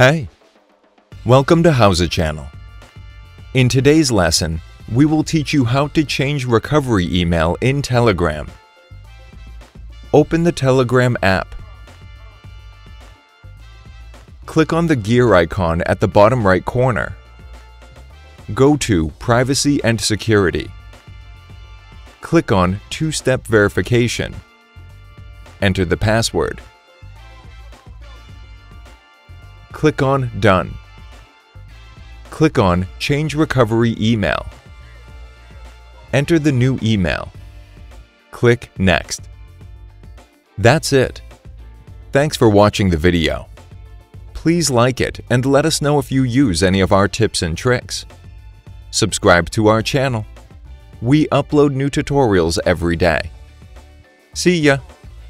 Hey, welcome to Howza Channel. In today's lesson, we will teach you how to change recovery email in Telegram. Open the Telegram app. Click on the gear icon at the bottom right corner. Go to Privacy and Security. Click on Two-Step Verification. Enter the password. Click on Done. Click on Change Recovery Email. Enter the new email. Click Next. That's it. Thanks for watching the video. Please like it and let us know if you use any of our tips and tricks. Subscribe to our channel. We upload new tutorials every day. See ya!